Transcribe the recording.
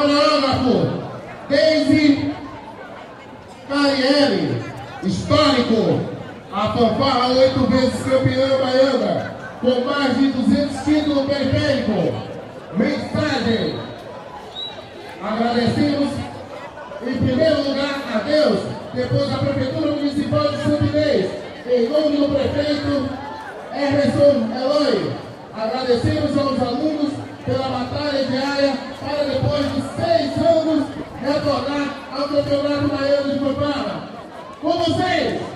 coreógrafo Daisy Carieri, histórico, a fanfarra oito vezes campeã baiana, com mais de 200 títulos periférico. Mensagem. Agradecemos, em primeiro lugar, a Deus, depois a Prefeitura Municipal de Sambinês, em nome do prefeito Emerson Eloy. Agradecemos aos alunos pela batalha diária para depois de seis anos retornar ao Campeonato Baiano de Fanfarra. Com vocês!